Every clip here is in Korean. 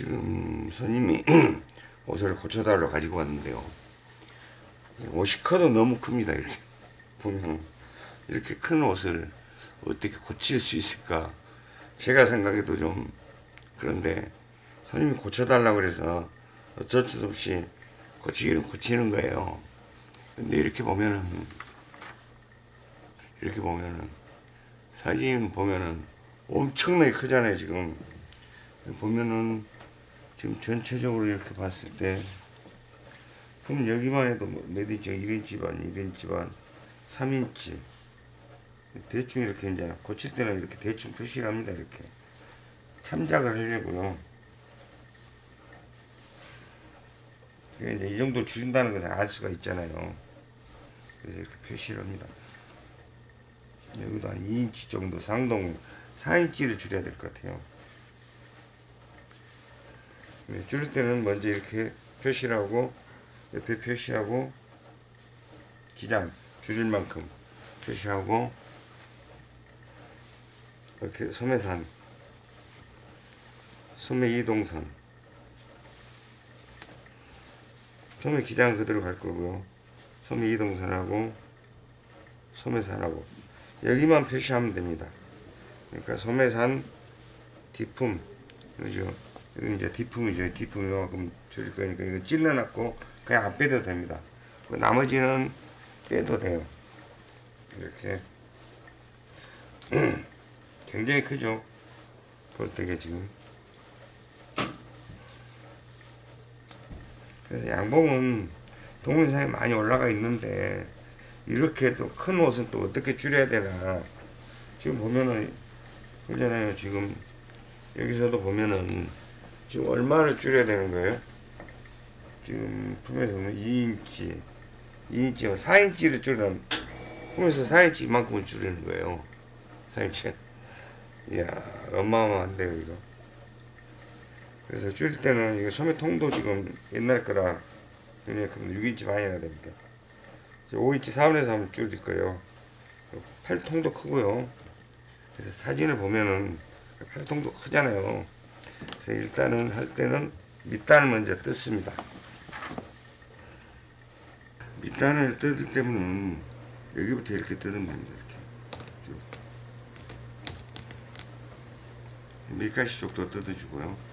지금 손님이 옷을 고쳐달라고 가지고 왔는데요. 옷이 커도 너무 큽니다. 이렇게 보면 이렇게 큰 옷을 어떻게 고칠 수 있을까? 제가 생각해도 좀 그런데 손님이 고쳐달라고 그래서 어쩔 수 없이 고치기는 고치는 거예요. 근데 이렇게 보면은 이렇게 보면은 사진 보면은 엄청나게 크잖아요 지금 보면은 지금 전체적으로 이렇게 봤을 때 그럼 여기만 해도 뭐몇 인치 1인치 반 1인치 반 3인치. 대충 이렇게 이제 고칠 때는 이렇게 대충 표시를 합니다 이렇게. 참작을 하려고요. 이제 이 정도 줄인다는 것을 알 수가 있잖아요. 그래서 이렇게 표시를 합니다. 여기도 한 2인치 정도 상동 4인치를 줄여야 될 것 같아요. 네, 줄일 때는 먼저 이렇게 표시를 하고 옆에 표시하고 기장 줄일 만큼 표시하고 이렇게 소매산 소매 이동선 소매 기장 그대로 갈 거고요. 소매 이동선하고 소매산하고. 여기만 표시하면 됩니다. 그러니까 소매산 뒷품 그죠 여기 이제 뒷품이죠. 뒷품 이만큼 줄일 거니까 이거 찔러놨고 그냥 안 빼도 됩니다. 그 나머지는 빼도 돼요. 이렇게. 굉장히 크죠? 볼때게 지금. 그래서 양봉은 동영상에 많이 올라가 있는데 이렇게 또 큰 옷은 또 어떻게 줄여야 되나? 지금 보면은 그잖아요 지금 여기서도 보면은 지금 얼마를 줄여야 되는 거예요? 지금 품에서 보면 2인치 2인치가 4인치를 줄이면 품에서 4인치 이만큼을 줄이는 거예요. 4인치. 이야 어마어마한데요 이거. 그래서 줄일 때는 이거 소매통도 지금 옛날 거라 굉장히 큰 6인치 반이나 됩니다. 5인치 4분의 3을 줄일 거예요. 팔통도 크고요. 그래서 사진을 보면은 팔통도 크잖아요 그래서 일단은 할 때는 밑단을 먼저 뜯습니다. 밑단을 뜯을 때는 여기부터 이렇게 뜯으면 됩니다 이렇게. 쭉. 밑가시 쪽도 뜯어주고요.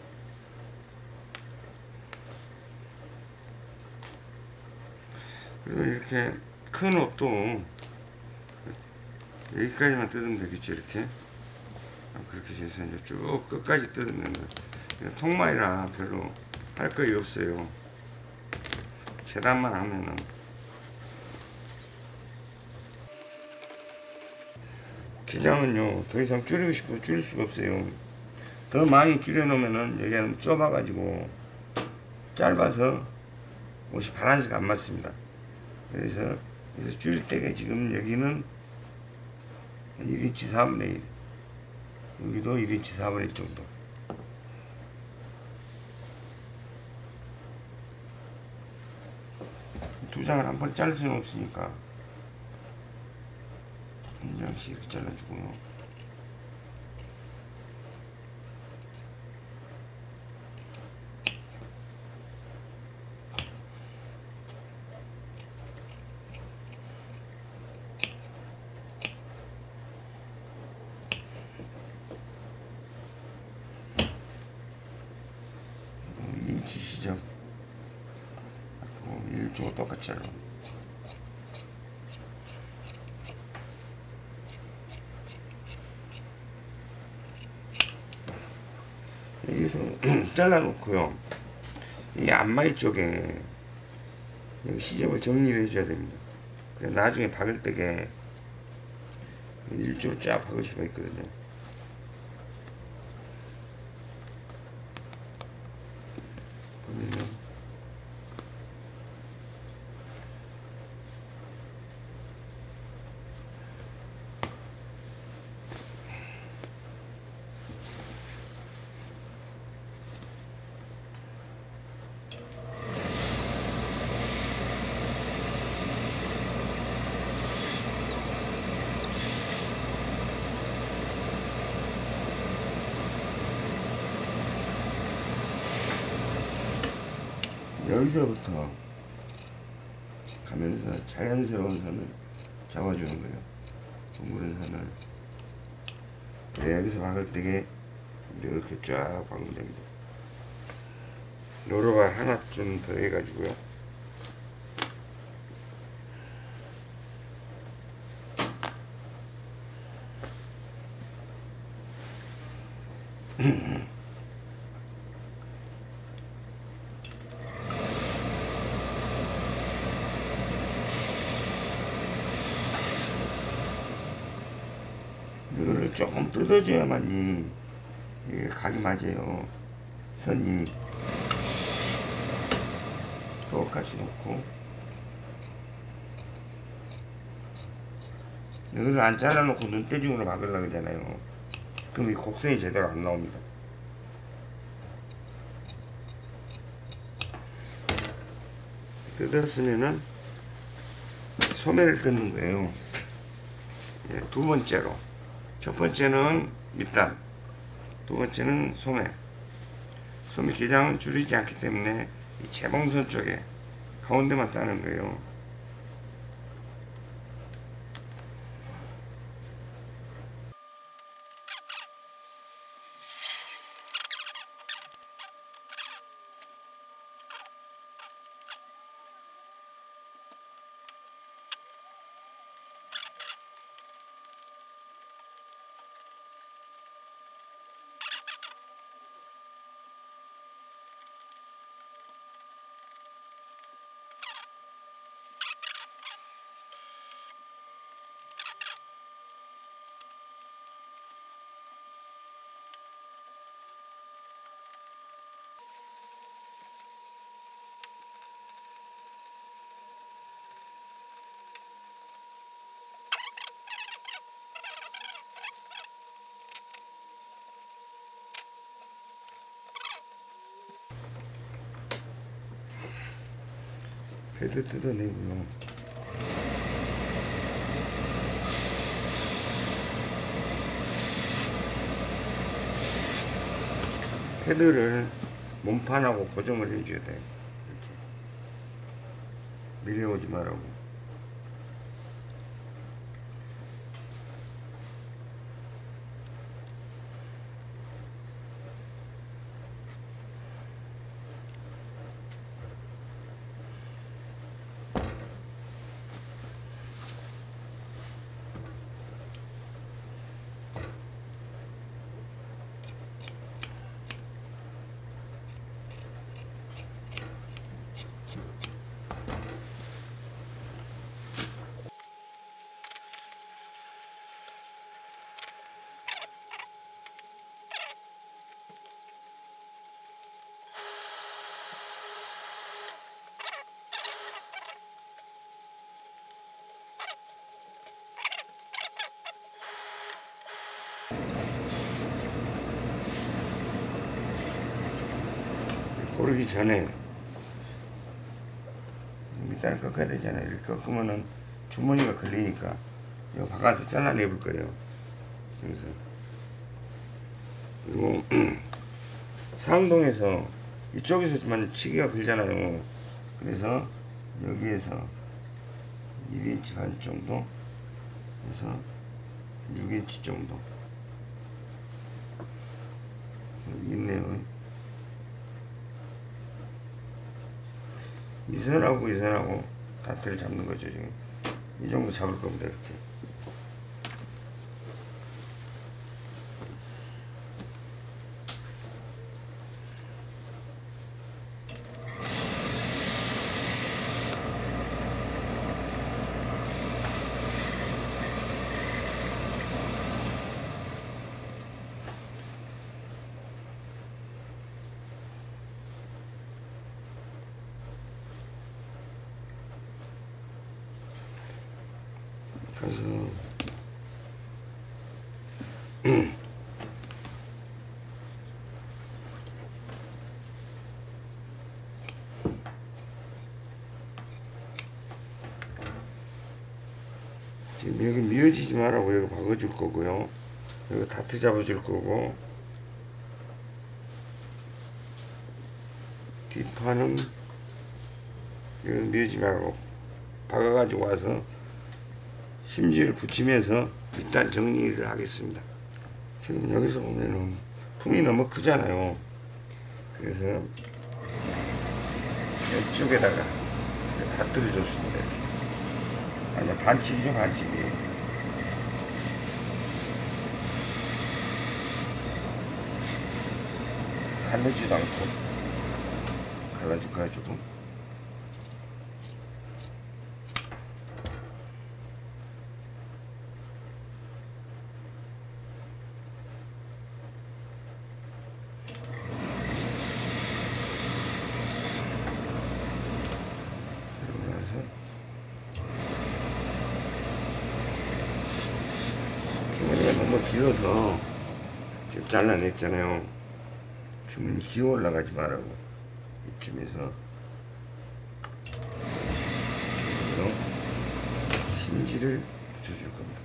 그리고 이렇게 큰 옷도 여기까지만 뜯으면 되겠죠 이렇게 그렇게 해서 이제 쭉 끝까지 뜯으면 통마이라 별로 할 거이 없어요. 재단만 하면은. 기장은요 더 이상 줄이고 싶어서 줄일 수가 없어요. 더 많이 줄여 놓으면은 여기는 좁아 가지고 짧아서 옷이 바란스가 안 맞습니다. 그래서 그래서 줄일 때가 지금 여기는 1인치 4분의 1 여기도 1인치 4분의 1 정도. 두 장을 한 번에 자를 수는 없으니까. 한 장씩 이렇게 잘라주고요 인치 시점 일주고 똑같이 잘라 여기서 잘라 놓고요. 이 앞마이 쪽에 여기 시접을 정리를 해줘야 됩니다. 그래 나중에 박을 때게 일주로 쫙 박을 수가 있거든요 이거를 조금 뜯어줘야만이 이게 각이 맞아요. 선이 똑같이 놓고 이거를 안 잘라놓고 눈대중으로 막으려고 하잖아요. 그럼 이 곡선이 제대로 안 나옵니다. 뜯었으면은 소매를 뜯는 거예요. 예, 두 번째로 첫 번째는 밑단 두 번째는 소매 소매 기장은 줄이지 않기 때문에 이 재봉선 쪽에 가운데만 따는 거예요 뜯어내고요. 패드를 몸판하고 고정을 해줘야 돼. 이렇게. 밀려오지 말라고 고르기 전에 밑단을 꺾어야 되잖아요. 이렇게 꺾으면은 주머니가 걸리니까 이거 바꿔서 잘라내 볼 거예요. 여기서 그리고 상동에서 이쪽에서만 치기가 걸잖아요. 그래서 여기에서 1인치 반 정도 해서 6인치 정도 있네요. 이 선하고 이 선하고 다트를 잡는 거죠 지금. 이 정도 잡을 겁니다 이렇게 가서 지금 여기 미어지지 말라고 여기 박아줄 거고요. 여기 다트 잡아줄 거고. 뒷판은 이건 밀지 말고 박아가지고 와서 심지를 붙이면서 일단 정리를 하겠습니다. 지금 여기서 보면은 통이 너무 크잖아요. 그래서 이쪽에다가 밭들을 줬습니다. 아니 반칙이죠 반칙이. 갈라지도 않고 갈라줄까요 조금? 그러고 나서 주머니가 너무 길어서 잘라냈잖아요. 주머니 기어 올라가지 말라고 이쯤에서 그래서 심지를 붙여줄 겁니다.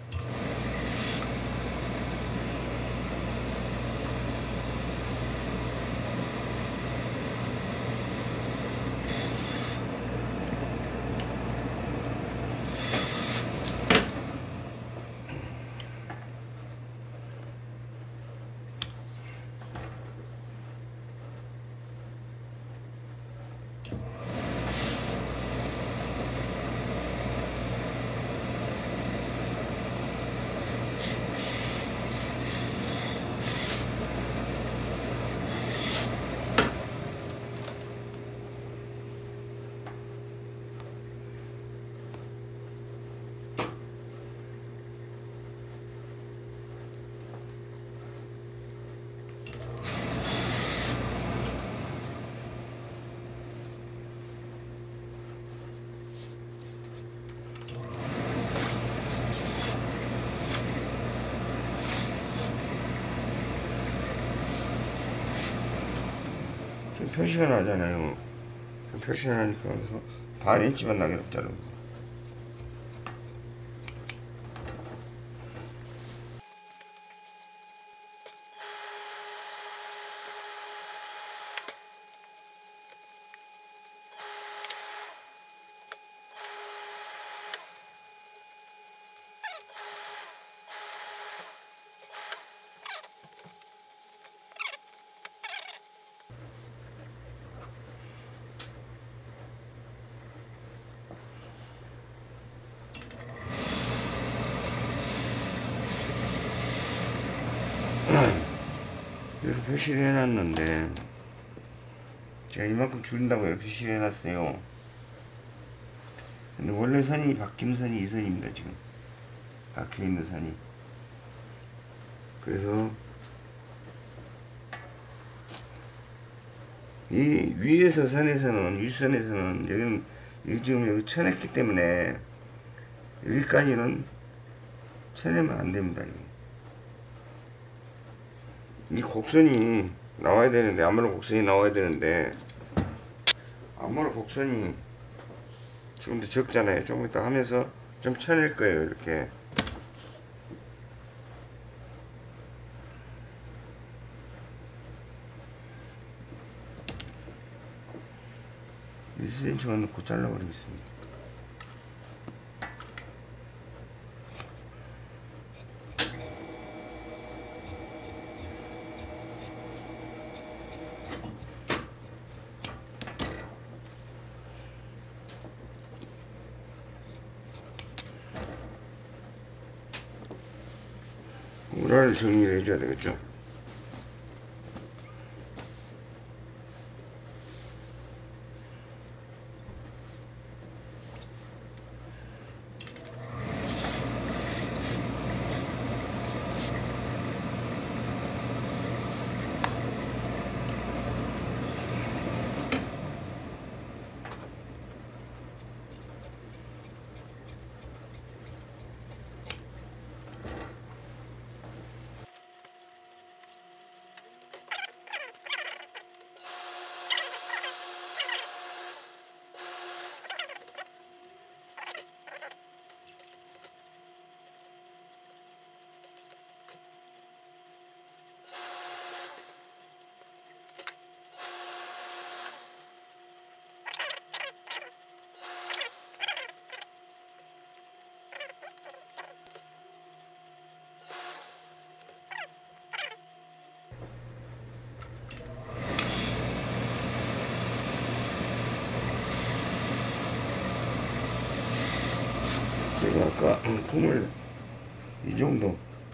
표시가 나잖아요. 표시가 나니까 그래서 반 인치만 나게 자르고. 표시를 해놨는데 제가 이만큼 줄인다고 이렇게 표시를 해놨어요. 근데 원래 선이 박힌 선이 이 선입니다 지금 박혀 있는 선이. 그래서 이 위에서 선에서는 윗선에서는 여기는 여기 지금 여기 쳐냈기 때문에 여기까지는 쳐내면 안 됩니다. 이거. 이 곡선이 나와야 되는데 아무런 곡선이 나와야 되는데 아무런 곡선이 지금도 적잖아요. 조금 이따 하면서 좀 쳐낼 거예요 이렇게. 이 c m 만 넣고 잘라버리겠습니다 정리를 해줘야 되겠죠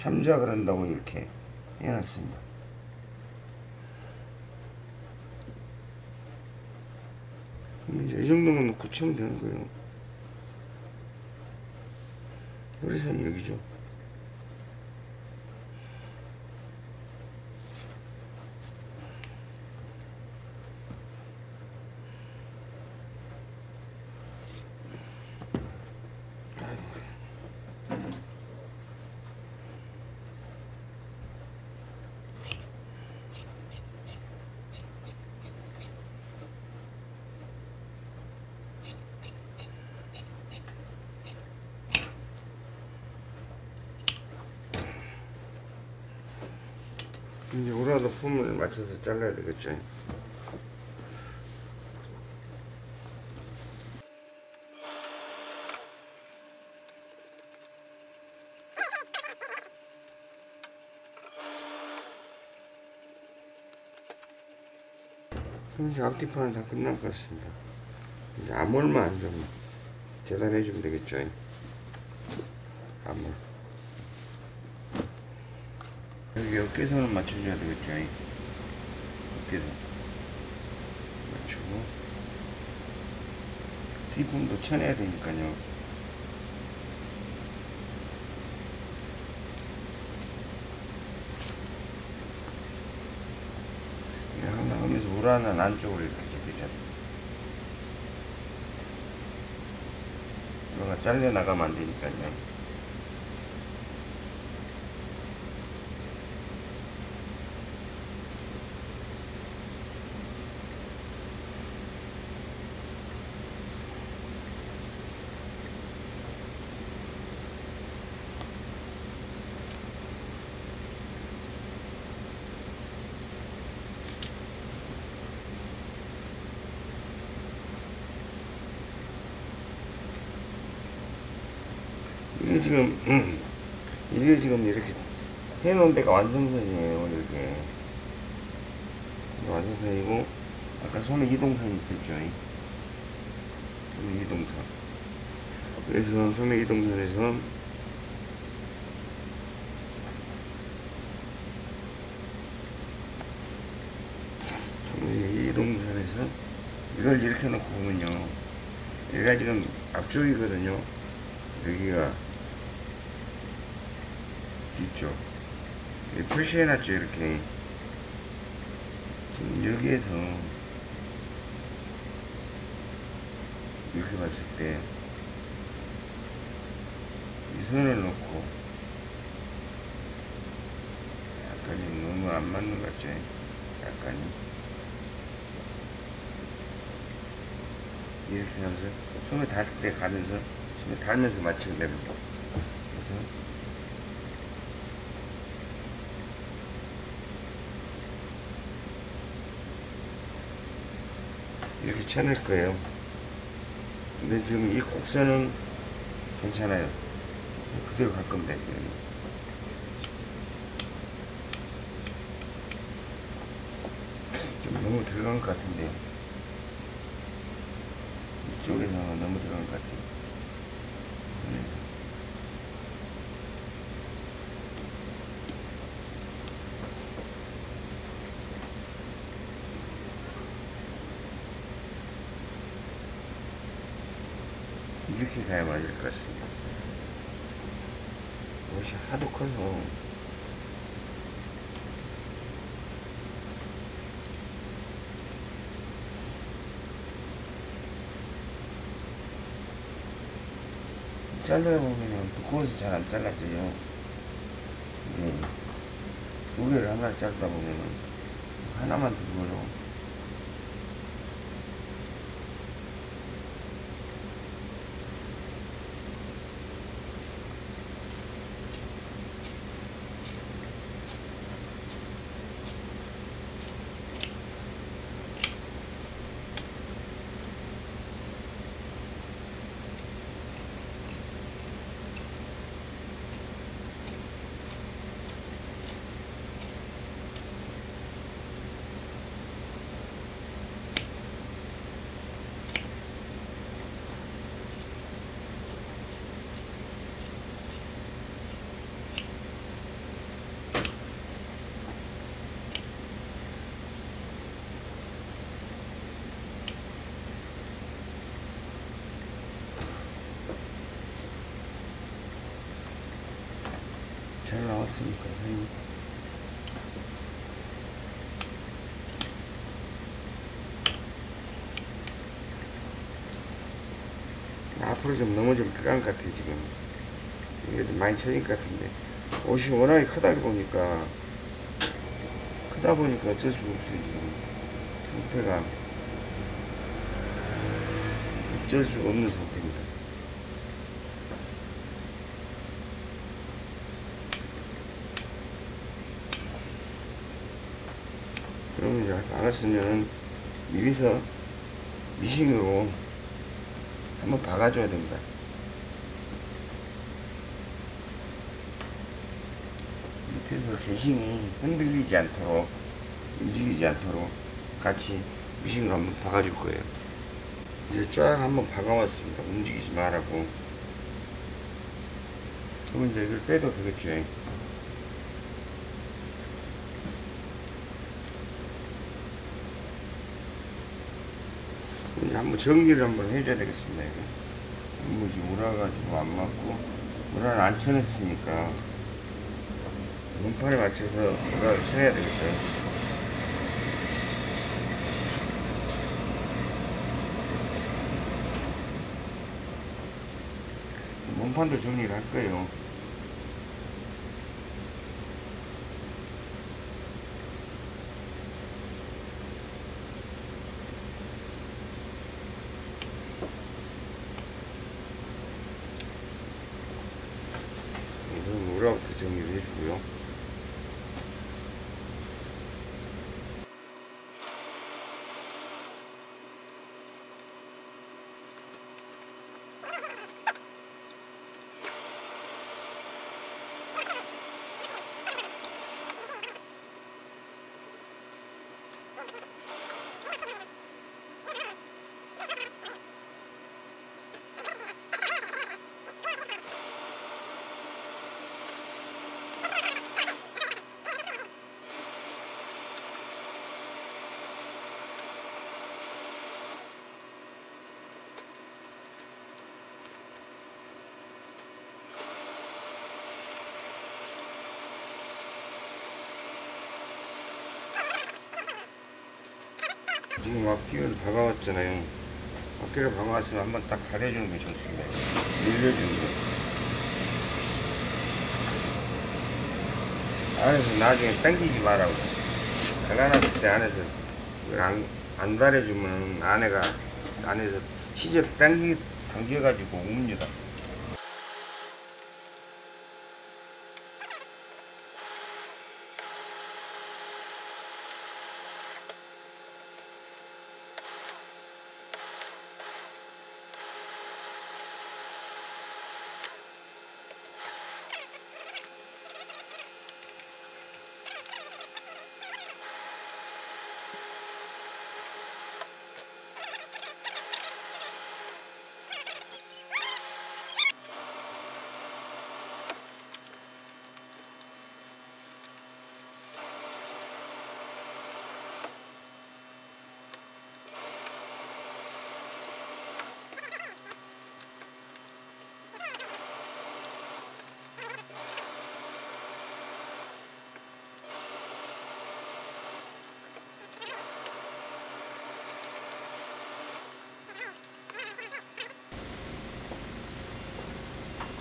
참작을 한다고 이렇게 해놨습니다. 그럼 이제 이 정도만 놓고 치면 되는 거예요. 그래서 여기죠. 폼을 맞춰서 잘라야 되겠죠. 이제 앞뒤판은 다 끝난 것 같습니다. 이제 암홀만 좀 재단해 주면 되겠죠. 암홀. 여기 어깨선을 맞춰줘야 되겠죠. 어깨선. 맞추고. 뒷품도 쳐내야 되니까요. 이게 하나 하면서 우라는 안쪽으로 이렇게 되잖아. 이거가 잘려나가면 안 되니까요. 이게 지금 음, 이게 지금 이렇게 해놓은 데가 완성선이에요 이렇게. 완성선이고 아까 손에 이동선 있었죠 손에 이동선. 그래서 손에 이동선에서 손에 이동선에서 이걸 이렇게 놓고 보면요. 얘가 지금 앞쪽이거든요. 여기가 뒤쪽 표시해놨죠 이렇게 여기에서 이렇게 봤을 때 이 선을 놓고 약간이 너무 안 맞는 것 같죠 약간이? 이렇게 하면서 손을 닿을 때 가면서 손을 닿으면서 맞추면 됩니다. 그래서 이렇게 쳐낼 거예요. 근데 지금 이 곡선은 괜찮아요. 그대로 갈 겁니다. 지금. 좀 너무 들어간 것 같은데요. 이쪽에서 너무 들어간 것 같아요. 그래서 가야 맞을 것 같습니다. 옷이 하도 커서 잘라보면 두꺼워서 잘 안 잘라져요. 이게 두 개를 하나 자르다 보면은 하나만 들고 요. 어떻습니까, 선생님? 앞으로 좀 넘어지면 들어간 것 같아, 지금. 이게 좀 많이 쳐진 것 같은데. 옷이 워낙에 크다 보니까, 크다 보니까 어쩔 수 없어요, 지금. 상태가. 어쩔 수 없는 상태 알았으면 미리서 미싱으로 한번 박아줘야 됩니다. 밑에서 개싱이 흔들리지 않도록 움직이지 않도록 같이 미싱으로 한번 박아줄 거예요. 이제 쫙 한번 박아왔습니다. 움직이지 말라고. 그러면 이제 이걸 빼도 되겠죠. 한번 정리를 한번 해줘야 되겠습니다. 이거. 너무 지금 우라가지고 안 맞고 우라를 안 쳐냈으니까 몸판에 맞춰서 우라를 쳐내야 되겠어요. 몸판도 정리를 할 거예요. 우선 우라부터 정리를 해주고요. 지금 앞뒤를 박아왔잖아요. 앞뒤를 박아왔으면 한번 딱 가려주는 게 좋습니다. 밀려주는 거. 안에서 나중에 당기지 말라고. 갈라놨을 때 안에서 안, 안 달아주면 안에가, 안에서 시접 당기, 당겨가지고 옵니다.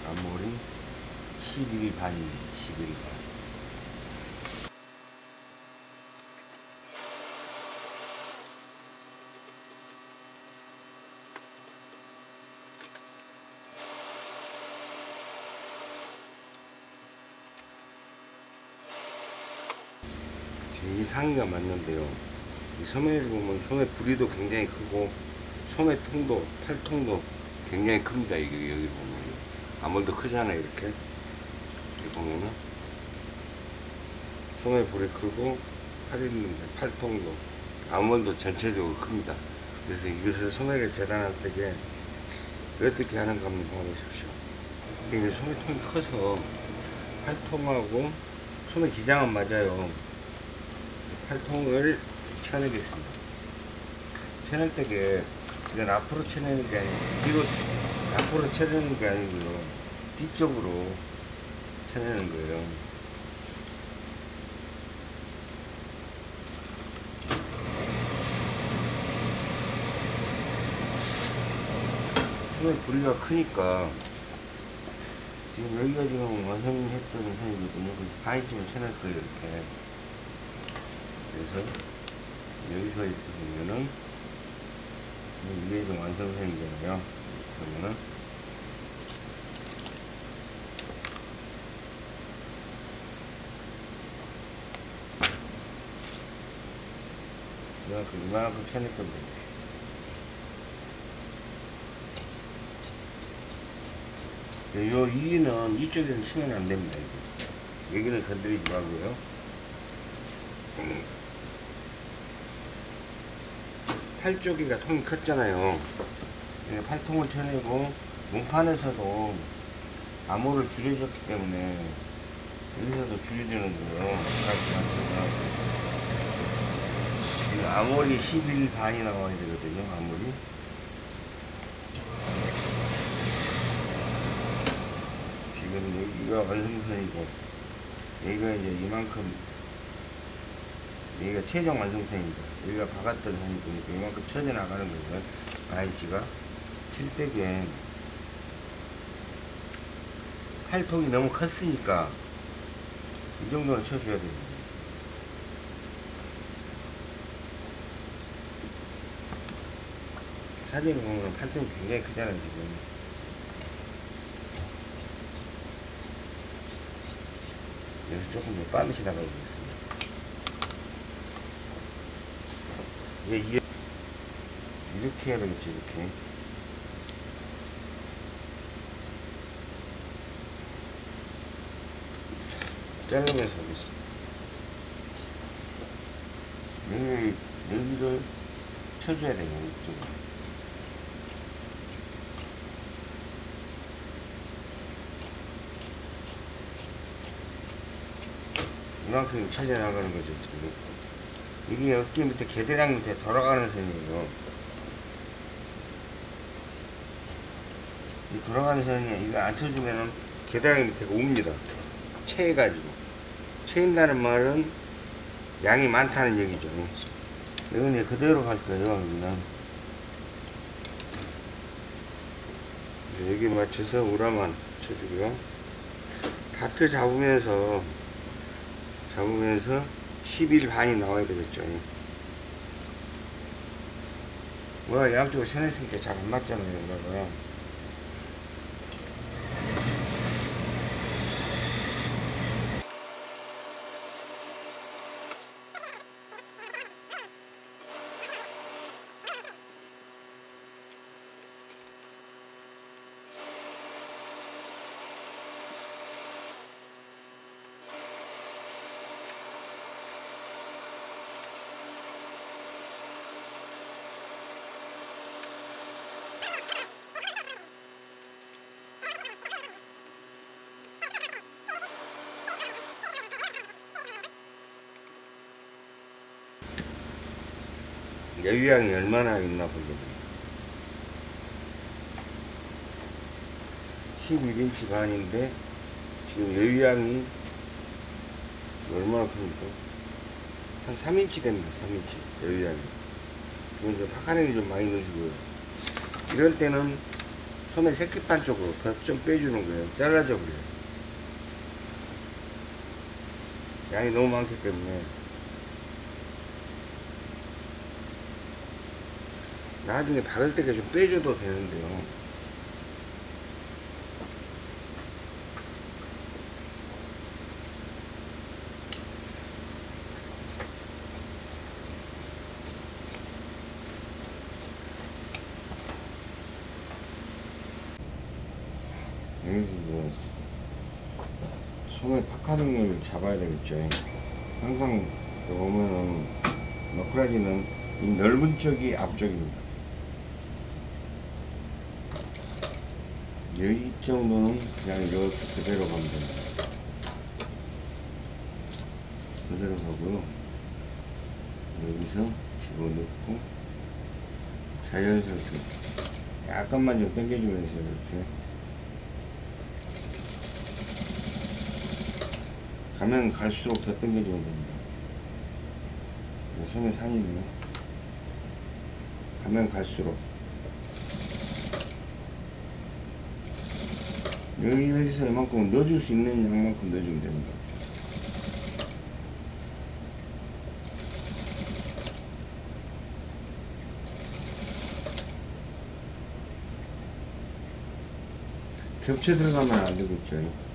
앞머리 11일 반입니다. 11일 반. 이 상의가 맞는데요. 이 소매를 보면 소매 부리도 굉장히 크고 소매 통도 팔통도 굉장히 큽니다. 이게 여기 보면 아무래도 크잖아요. 이렇게 소매 부리 크고 팔 있는데 팔통도 아몬드 전체적으로 큽니다. 그래서 이것을 소매를 재단할 때에 어떻게 하는가 한번 봐보십시오. 이게 소매통이 커서 팔통하고 소매 기장은 맞아요. 팔통을 쳐내겠습니다. 쳐낼 때게 이건 앞으로 쳐내는 게 아니고 뒤로 앞으로 쳐내는 게 아니고요. 뒤쪽으로 쳐내는 거예요. 수면 부리가 크니까 지금 여기가 지금 완성했던 선이거든요. 그래서 반이쯤을 쳐낼 거예요, 이렇게. 그래서 여기서 이렇게 보면은 지금 이게 지금 완성선이잖아요. 그러면은 이만큼 이만큼 쳐낼 이렇게. 요 위는 이쪽에는 치면 안 됩니다. 이거. 여기는 건드리지 말고요. 팔 쪽이가 통이 컸잖아요. 예, 팔통을 쳐내고 문판에서도 암호를 줄여줬기 때문에 여기서도 줄여주는 거예요. 지금 암홀이 11 반이 나와야 되거든요. 암홀이. 지금 여기가 완성선이고 여기가 이제 이만큼 여기가 최종 완성선입니다. 여기가 박았던 선이 보니까 이만큼 쳐져 나가는 거예요. 아이치가 칠대기에 팔통이 너무 컸으니까 이 정도는 쳐줘야 됩니다. 사진에 보면 팔통이 굉장히 크잖아요 지금. 여기서 조금 더 빠르시 나가보겠습니다. 예, 이게 이렇게 해야 되겠죠 이렇게. 자르면서 하겠습니다. 여기, 여기를 쳐줘야 돼요 이쪽으로 이만큼 찾아 나가는 거죠 지금. 이게 어깨 밑에 개대랑 밑에 돌아가는 선이에요. 이 돌아가는 선이 이거 안 쳐주면은 개대랑 밑에가 옵니다. 채해가지고. 채인다는 말은 양이 많다는 얘기죠. 이건 그대로 갈 거예요 여기는. 여기 맞춰서 우라만 쳐주고요. 다트 잡으면서 잡으면서 11 반이 나와야 되겠죠. 뭐야 양쪽으로 쳐냈으니까 잘 안 맞잖아요. 뭐가. 여 유양이 얼마나 있나 보겠네요. 11인치 반인데 지금 여유양이 얼마나 큽니까? 한 3인치 됩니다. 3인치 여유양이. 이건 좀 파카냉이 좀 많이 넣어주고요. 이럴 때는 소매 새끼판 쪽으로 더좀 빼주는 거예요. 잘라져 버려요. 양이 너무 많기 때문에 나중에 바를 때가 좀 빼줘도 되는데요. 여기 뭐 손에 탁하는 걸 잡아야 되겠죠. 항상 보면은 너클라지는 이 넓은 쪽이 앞쪽입니다. 여기 정도는 그냥 이렇게 그대로 가면 됩니다. 그대로 가고요. 여기서 집어넣고 자연스럽게 약간만 좀 당겨주면서 이렇게 가면 갈수록 더 당겨주면 됩니다. 네, 손에 산이네요. 가면 갈수록 여기 여기서 이만큼 넣어줄 수 있는 양만큼 넣어주면 됩니다. 겹쳐 들어가면 안 되겠죠.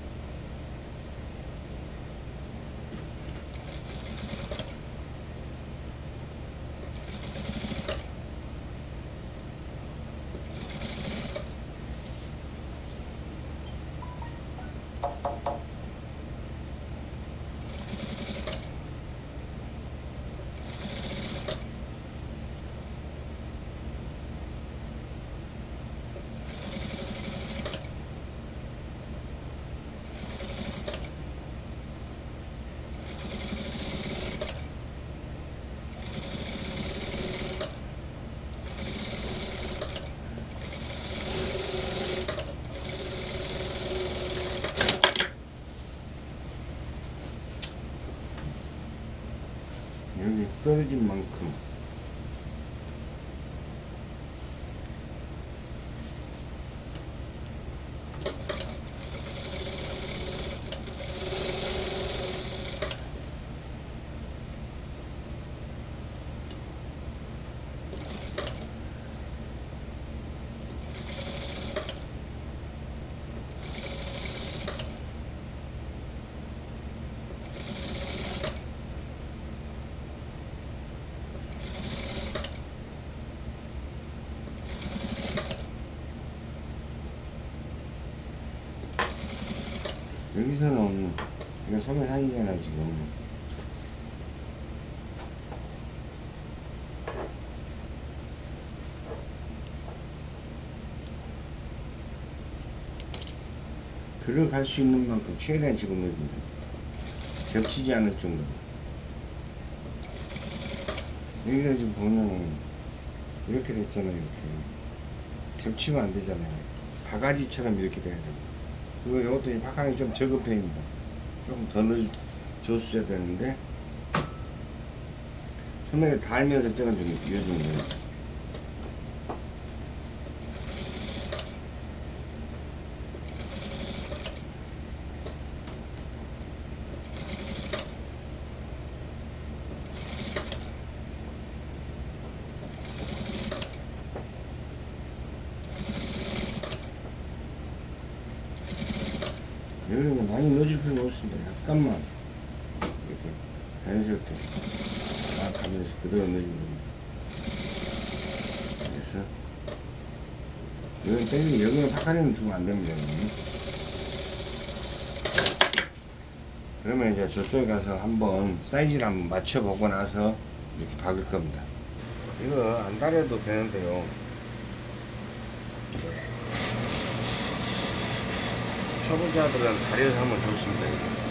여기 떨어진 만큼 여기서는 이거 소매 산이잖아 지금 들어갈 수 있는 만큼 최대한 집어넣어준다 겹치지 않을 정도로. 여기가 지금 보면 이렇게 됐잖아요 이렇게. 겹치면 안 되잖아요. 바가지처럼 이렇게 돼야 돼요 그거 이것도 박하는 좀 적은 편입니다. 조금 더 넣어줬어야 되는데 소매를 달면서 찍어주면 이어주면 돼요. 여기는 많이 넣어줄 필요는 없습니다. 약간만 이렇게 자연스럽게 막 하면서 그대로 넣어주면 됩니다. 그래서 여기는 빼기 여기는 파카리는 주면 안 됩니다. 여기는. 그러면 이제 저쪽에 가서 한번 사이즈를 한번 맞춰보고 나서 이렇게 박을 겁니다. 이거 안 다려도 되는데요. 초보자들은 다려서 하면 좋습니다. 이거.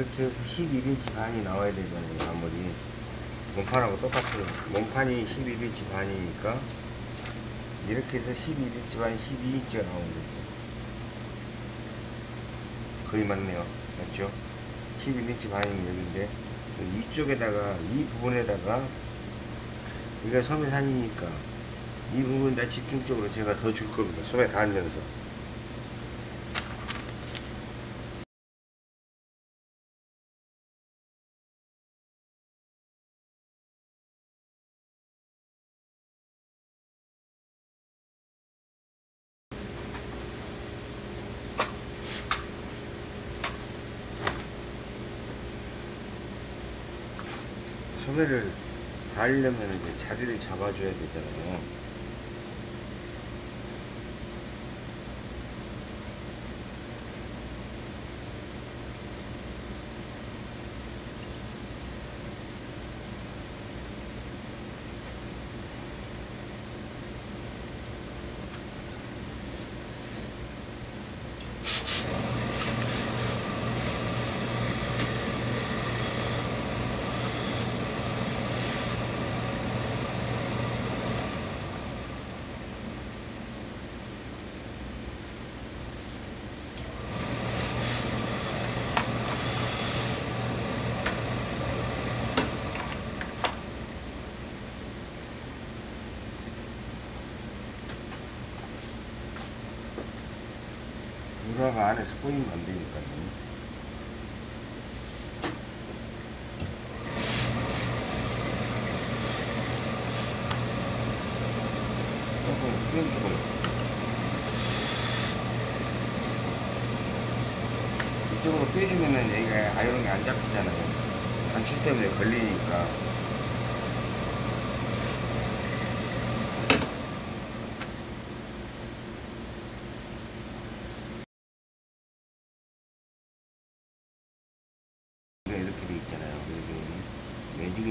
이렇게 해서 11인치 반이 나와야 되잖아요 아무리. 몸판하고 똑같아요. 몸판이 11인치 반이니까 이렇게 해서 11인치 반이 12인치가 나오는 거죠. 거의 맞네요. 맞죠? 11인치 반이 여기인데 이쪽에다가 이 부분에다가 이게 소매산이니까 이 부분에다 집중적으로 제가 더 줄 겁니다. 소매 달면서 소매를 달려면 이제 자리를 잡아줘야 되잖아요. 유화가 안에서 꼬이면 안 되니까요. 이쪽으로 빼주면은 얘가 아이ron이 안 잡히잖아요. 단추 때문에 걸리니까. 이렇게 돼 있잖아요. 여기 매직을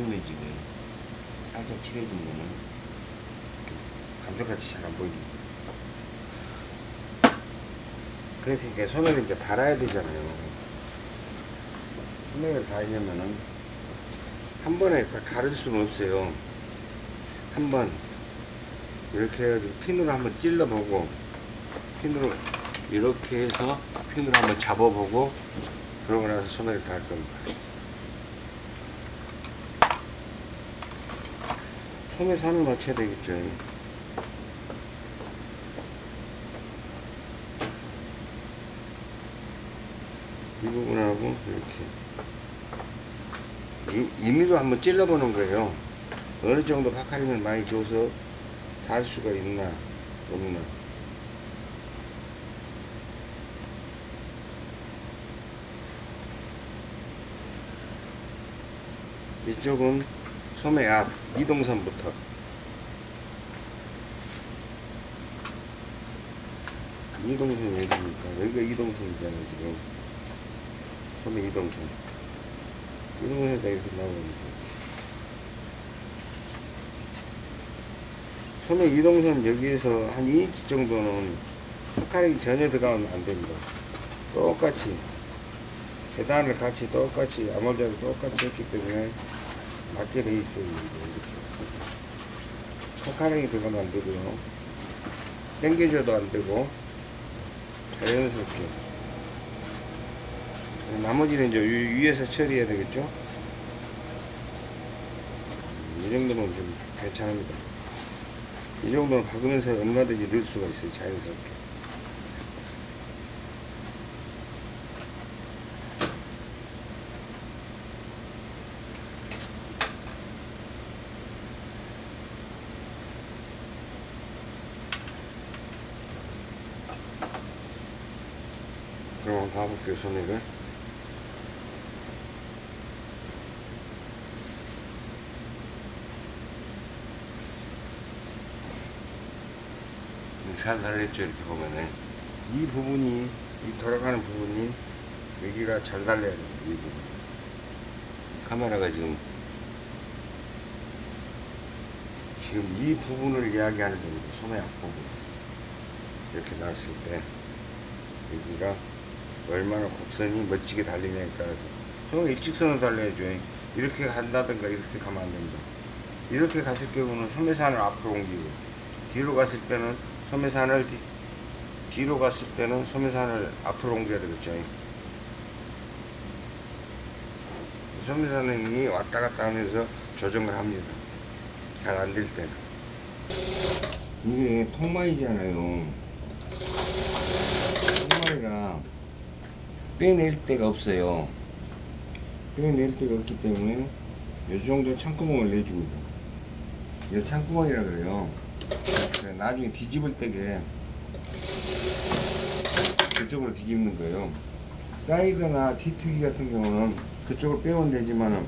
매직을 살짝 칠해주면은 감쪽같이 잘 안 보입니다. 그래서 이게 소매를 이제 달아야 되잖아요. 소매를 달려면은 한 번에 다 가를 수는 없어요. 한 번 이렇게 해가지고 핀으로 한번 찔러보고 핀으로 이렇게 해서 핀으로 한번 잡아보고 그러고 나서 소매를 달 겁니다. 소매 산을 맞춰야 되겠죠. 이 부분하고 이렇게 임- 임의로 한번 찔러보는 거예요. 어느 정도 파카링을 많이 줘서 달 수가 있나 없나. 이쪽은 소매 앞 이동선부터. 이동선 여기니까? 여기가 이동선이잖아요 지금. 소매 이동선. 이동선에다 이렇게 나오니까 소매 이동선 여기에서 한 2인치 정도는 흑화력이 전혀 들어가면 안 됩니다. 똑같이 계단을 같이 똑같이 아몰자를 똑같이 했기 때문에 맞게 돼 있어요 이렇게 흑화력이 들어가면 안 되고요. 당겨줘도 안 되고. 자연스럽게. 나머지는 이제 위- 위에서 처리해야 되겠죠? 이 정도면 좀 괜찮습니다. 이 정도는 박으면서 얼마든지 넣을 수가 있어요 자연스럽게 봐볼게요 소매를 잘 달렸죠 이렇게 보면은 이 부분이 이 돌아가는 부분이 여기가 잘 달려야 됩니다 이 부분. 카메라가 지금 지금 이 부분을 이야기하는 겁니다 소매 앞부분. 이렇게 놨을 때 여기가 얼마나 곡선이 멋지게 달리냐에 따라서 소매가 일직선으로 달려야죠 이렇게 간다든가 이렇게 가면 안 됩니다 이렇게 갔을 경우는 소매산을 앞으로 옮기고 뒤로 갔을 때는 소매산을 뒤, 뒤로 갔을 때는 소매산을 앞으로 옮겨야 되겠죠. 소매산이 왔다 갔다 하면서 조정을 합니다. 잘 안 될 때는. 이게 통마이잖아요. 통마이가 빼낼 데가 없어요. 빼낼 데가 없기 때문에 이 정도 창구멍을 내줍니다. 이거 창구멍이라 그래요. 그래, 나중에 뒤집을 때게 그쪽으로 뒤집는 거예요. 사이드나 뒤트기 같은 경우는 그쪽으로 빼면 되지만은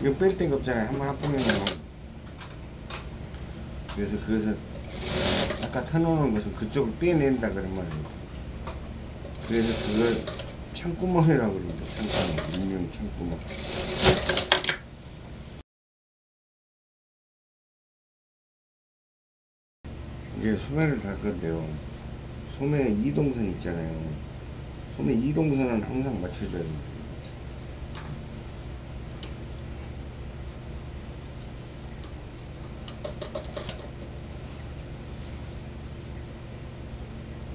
이거 뺄 데가 없잖아요. 한번 합보면은 그래서 그것을 아까 터놓는 것은 그쪽을 빼낸다 그런 말이에요. 그래서 그걸 창구멍이라고 그럽니다. 창구멍, 인형 창구멍. 이제 소매를 달 건데요. 소매 이동선 있잖아요. 소매 이동선은 항상 맞춰줘야 됩니다.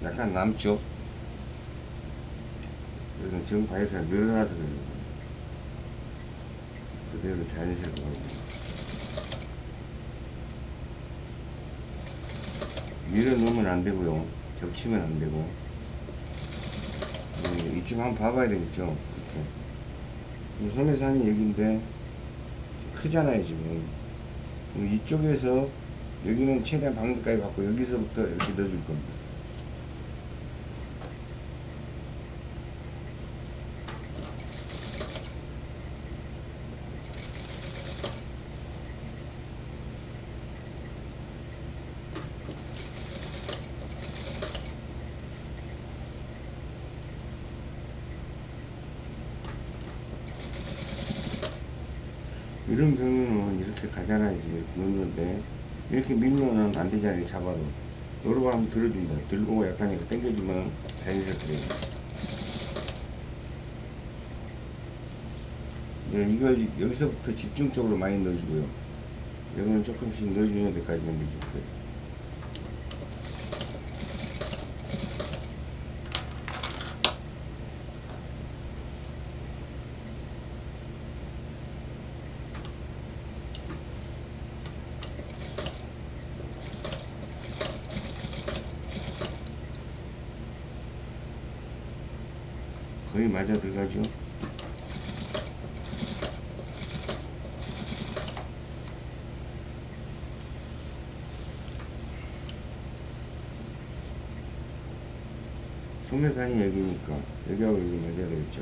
약간 남죠? 그래서 정바에서 늘어나서 그래요. 그대로 자연스럽게 가고. 밀어 넣으면 안 되고요. 겹치면 안 되고. 지금 한번 봐봐야 되겠죠. 이렇게. 소매산이 여기인데 크잖아요 지금. 이쪽에서 여기는 최대한 방금까지 받고 여기서부터 이렇게 넣어줄 겁니다. 이런 경우는 이렇게 가잖아요. 지금 이렇게 넣는데 이렇게 밀면은 안 되잖아요. 잡아도. 요렇게 한번 들어준다. 들고 약간 이렇게 당겨주면 자연스럽게. 네, 이걸 여기서부터 집중적으로 많이 넣어주고요. 여기는 조금씩 넣어주는 데까지만 넣어줄 거예요. 거의 맞아 들어가죠. 소매산이 여기니까 여기하고 여기 맞아야 되겠죠.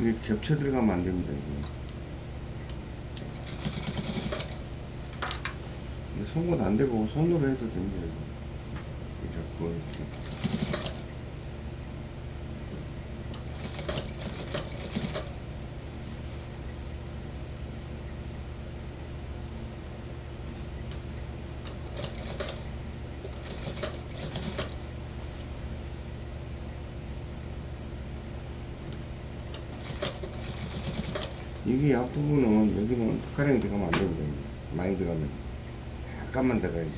이게 겹쳐 들어가면 안 됩니다. 이게. 송곳 안 되고 손으로 해도 됩니다. 이거. 이게 자꾸 이렇게. 이게 앞부분은 여기는 탁가랑이 들어가면 안. 이게. 많이 들어가면 약간만 들어가야죠.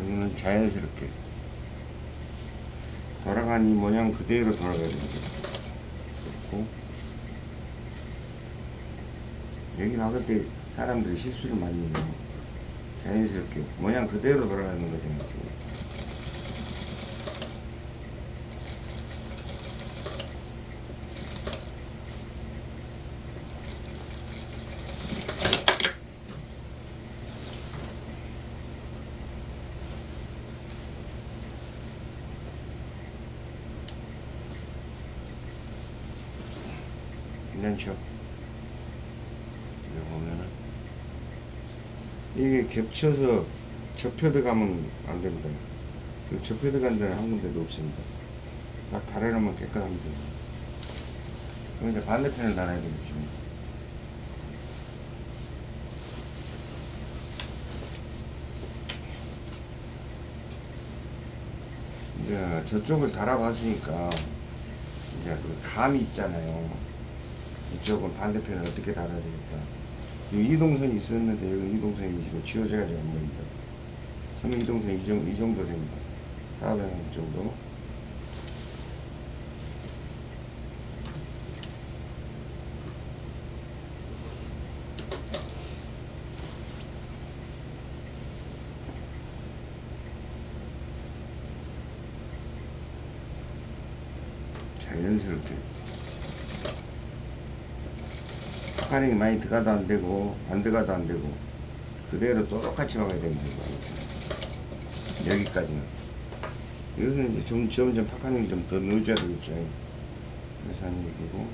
여기는 자연스럽게 돌아간 이 모양 그대로 돌아가야 됩니다. 그렇고 여기 박을 때 사람들이 실수를 많이 해요. 자연스럽게 모양 그대로 돌아가는 거잖아요 지금. 괜찮죠? 여기 보면은 이게 겹쳐서 접혀 들어가면 안 됩니다. 그 접혀 들어간 데는 한 군데도 없습니다. 딱 달아놓으면 깨끗합니다. 그럼 이제 반대편을 달아야 되겠죠. 이제 저쪽을 달아봤으니까 이제 그 감이 있잖아요. 이쪽은 반대편을 어떻게 달아야 되겠다. 이 이동선이 있었는데 여기 이동선이 지금 지워져가지고 안 보입니다. 그러면 이동선 이 정도, 이 정도 됩니다. 400 정도. 자연스럽게 파링이 많이 들어가도 안 되고 안 들어가도 안 되고 그대로 똑같이 막아야 됩니다. 여기까지는 여기서는 이제 좀 점점 파카링 좀더 넣어줘야 되겠죠. 그래서 하는 얘기고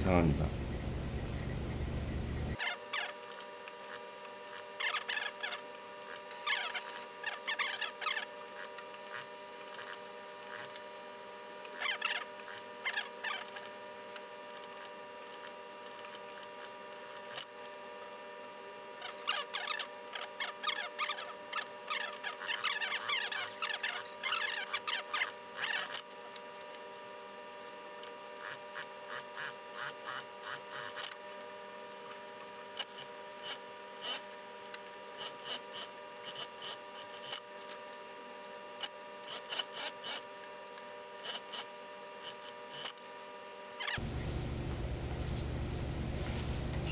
이상합니다.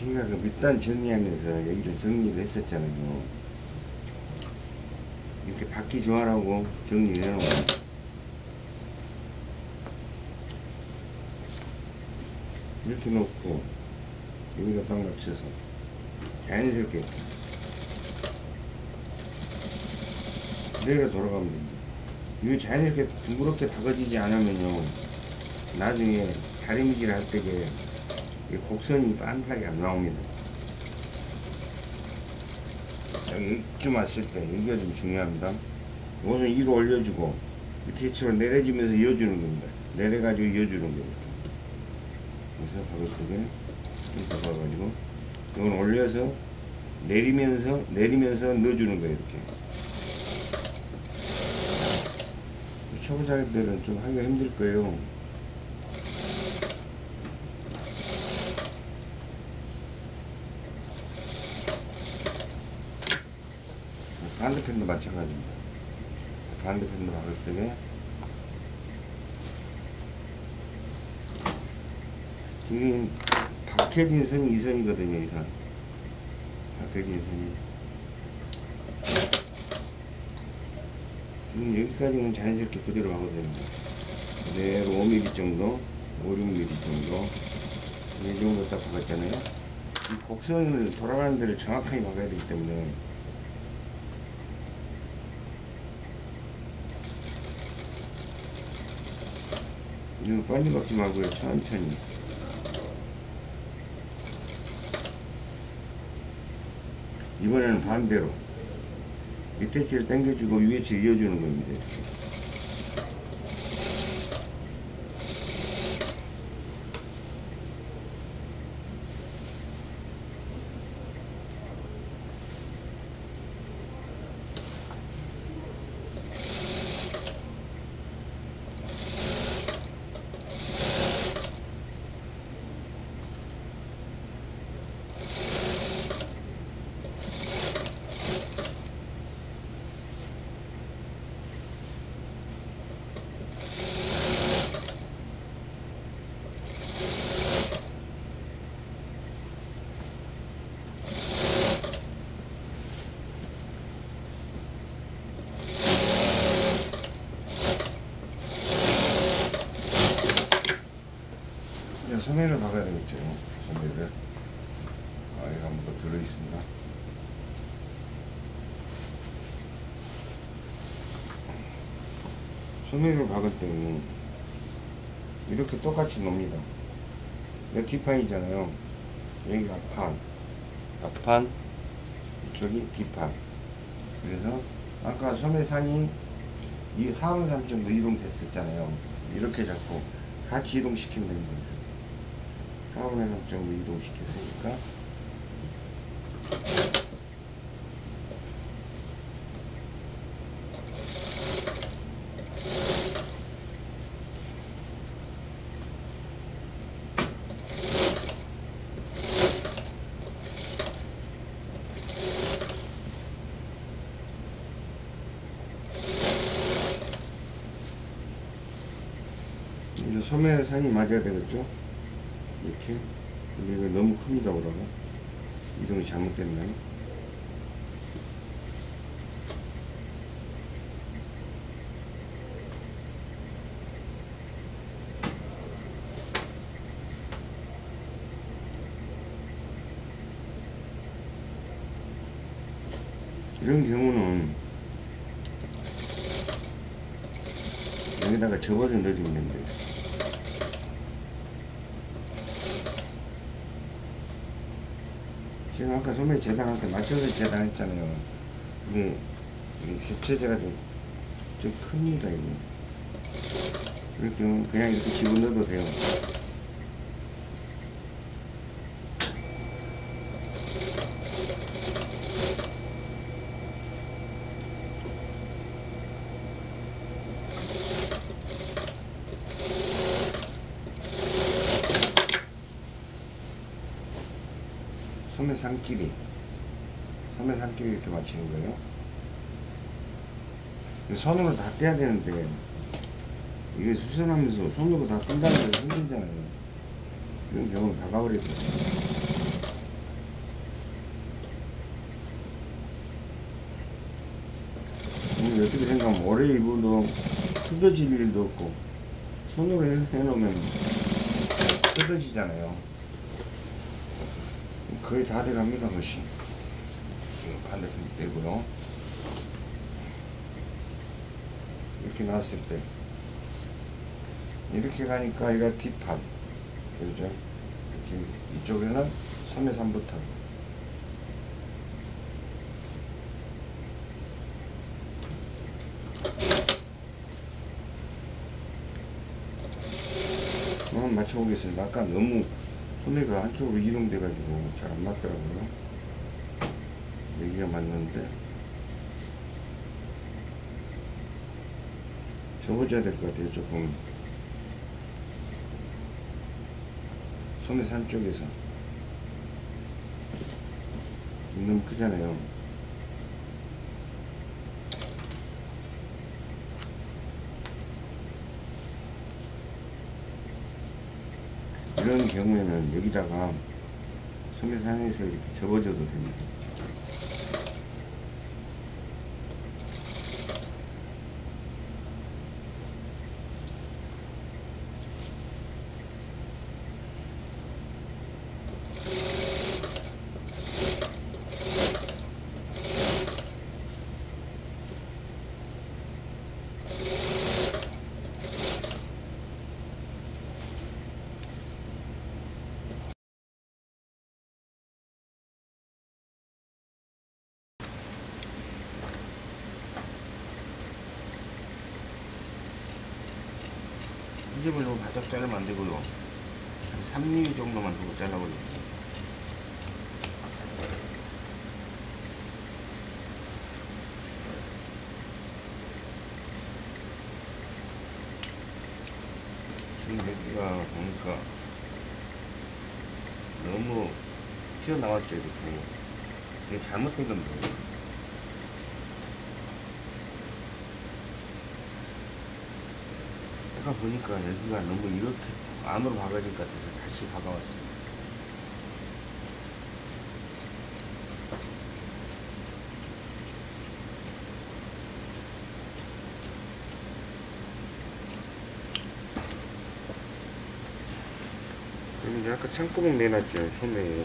제가 그 밑단 정리하면서 여기를 정리를 했었잖아요. 이렇게 받기 좋아라고 정리를 해놓은 거예요. 이렇게 놓고 여기다 딱 맞춰서 자연스럽게 그대로 돌아가면 됩니다. 이거 자연스럽게 둥그렇게 박아지지 않으면요 나중에 다리미질 할이 곡선이 빤하게 안 나옵니다. 여기 이쯤 왔을 때 이게 좀 중요합니다. 이것은 위로 올려주고 밑에처럼 내려지면서 이어주는 겁니다. 내려가지고 이어주는. 이렇게. 그래서 때는 이렇게 박아가지고 이건 올려서 내리면서 내리면서 넣어주는 거예요. 이렇게. 초보자들은 좀 하기가 힘들 거예요. 반대편도 마찬가지입니다. 반대편도 박을 때에 지금 박혀진 선이 이 선이거든요. 이 선. 박혀진 선이. 지금 여기까지는 자연스럽게 그대로 가도 됩니다. 그대로 5mm 정도, 5, 6mm 정도. 이 정도 딱 박았잖아요. 이 곡선을 돌아가는 데를 정확하게 박아야 되기 때문에 이거 빨리 박지 말고요. 천천히. 이번에는 반대로 밑에 치를 당겨주고 위에 치 이어주는 겁니다. 이렇게. 이제 소매를 박아야 되겠죠. 소매를. 아, 얘가 한번 더 들어있습니다. 소매를 박을 때는 이렇게 똑같이 놉니다. 내 뒷판이잖아요. 여기가 판, 앞판, 이쪽이 뒷판. 그래서 아까 소매산이 이 4분 3 정도 이동됐었잖아요. 이렇게 잡고 같이 이동시키면 됩니다. 그래서 4분의 3 정도 이동시켰으니까 소매산이 맞아야 되겠죠? 이렇게 근데 이거 너무 큽니다 오라가 이동이 잘못됐나요? 이런 경우는 여기다가 접어서 넣어주면 됩니다. 제가 아까 소매 재단할 때 맞춰서 재단했잖아요. 이게 객체제가 좀, 좀 큽니다, 이거. 이렇게 그냥 이렇게 집어넣어도 돼요. 소매 상끼리 소매 상끼리 이렇게 맞추는 거예요 손으로 다 떼야 되는데 이게 수선하면서 손으로 다 뜬다는 게 힘들잖아요 그런 경우 박아버려야 돼요 어떻게 생각하면 오래 입어도 뜯어질 일도 없고 손으로 해, 해놓으면 뜯어지잖아요 거의 다 돼갑니다. 지금 반대편 되고요. 이렇게 놨을 때. 이렇게 가니까 이가 뒷판. 그죠? 이렇게 이쪽에는 소매 3부터. 한번 맞춰보겠습니다. 아까 너무 소매가 한쪽으로 이동돼가지고 잘 안 맞더라고요. 여기가 맞는데 접어줘야 될 것 같아요. 조금 소매 산 쪽에서 너무 크잖아요. 이런 경우에는 여기다가 소매상에서 이렇게 접어줘도 됩니다. 이 점을 너무 바짝 자르면 안 되고요. 한 3mm 정도만 두고 잘라버릴게요. 지금 여기가 보니까 너무 튀어나왔죠, 이렇게. 이게 잘못된 건데. 아까 보니까 여기가 너무 이렇게 안으로 박아질 것 같아서 다시 박아왔습니다. 아까 창구멍 내놨죠, 소매에.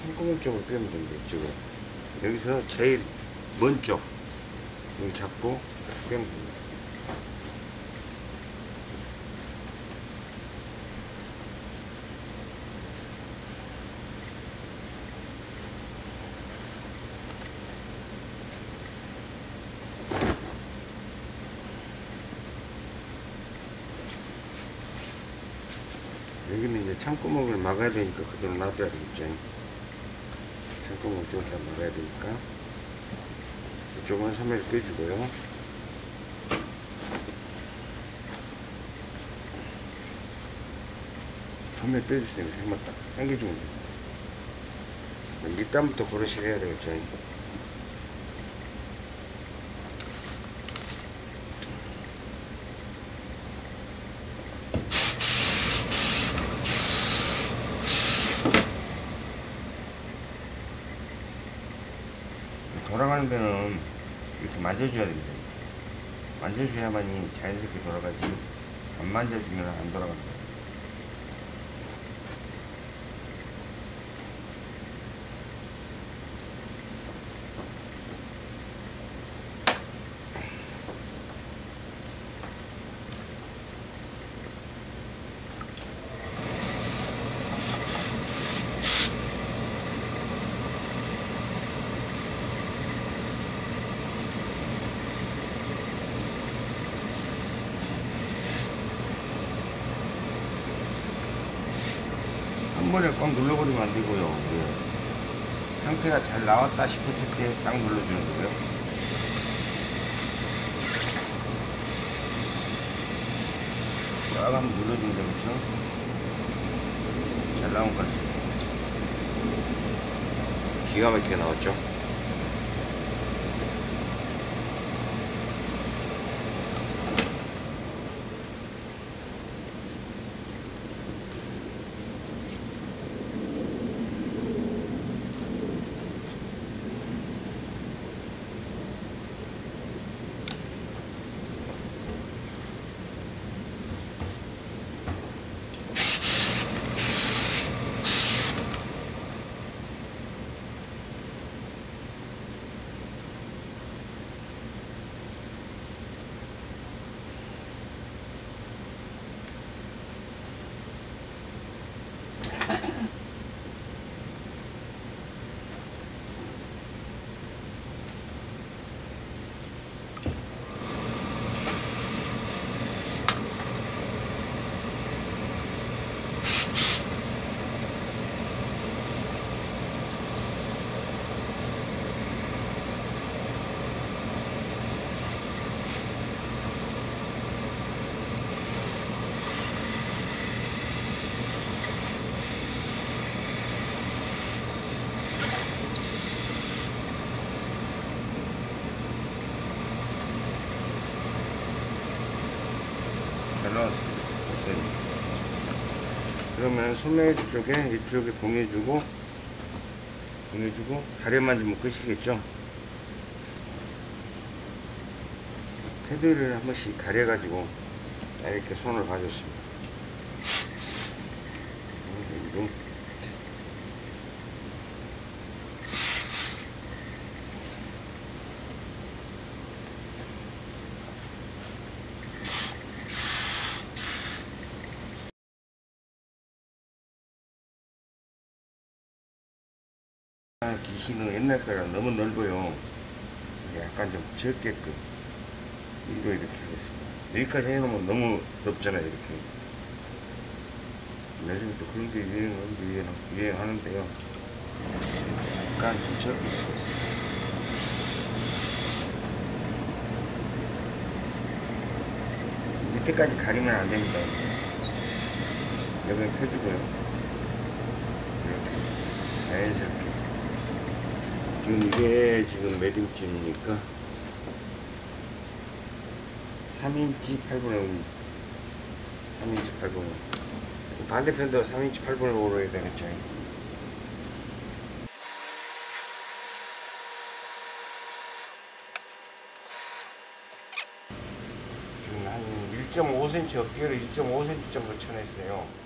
창구멍 쪽으로 빼면 됩니다, 이쪽으로. 여기서 제일 먼 쪽, 잡고 빼면 됩니다. 창구멍을 막아야 되니까 그대로 놔둬야 되겠죠. 창구멍 쪽을 다 막아야 되니까. 이쪽은 3mm 빼주고요. 소매 빼주세요. 한번 딱 당겨주면 돼요. 밑단부터 고르시게 해야 되겠죠. 돌아가는 데는 이렇게 만져줘야 됩니다. 만져줘야만이 자연스럽게 돌아가지. 안 만져주면 안 돌아갑니다. 번에 꽉 눌러버리면 안 되고요. 예. 상태가 잘 나왔다 싶었을 때 딱 눌러주는 거고요. 꽉 한번 눌러주면 되겠죠? 잘 나온 것 같습니다. 기가 막히게 나왔죠? 잘 나왔습니다. 목소리. 그러면 소매지 쪽에 이쪽에 봉해주고 봉해주고 다리만 주면 끝이겠죠? 패드를 한 번씩 가려가지고 이렇게 손을 봐줬습니다. 그리고 아, 기신은 옛날 거랑 너무 넓어요. 약간 좀 적게끔 위로 이렇게 하겠습니다. 여기까지 해놓으면 너무 넓잖아요, 이렇게. 요즘 또 그런 게 유행하기도 유행, 유행하는데요. 약간 좀 적게. 밑에까지 가리면 안 됩니다. 여기는 펴주고요. 이렇게 자연스럽게. 지금 이게 지금 몇 인치입니까? 3인치 8분의 5. 3인치 8분의 5. 반대편도 3인치 8분의 5로 해야 되겠죠. 지금 한 1.5cm 어깨를 1.5cm 정도 쳐냈어요.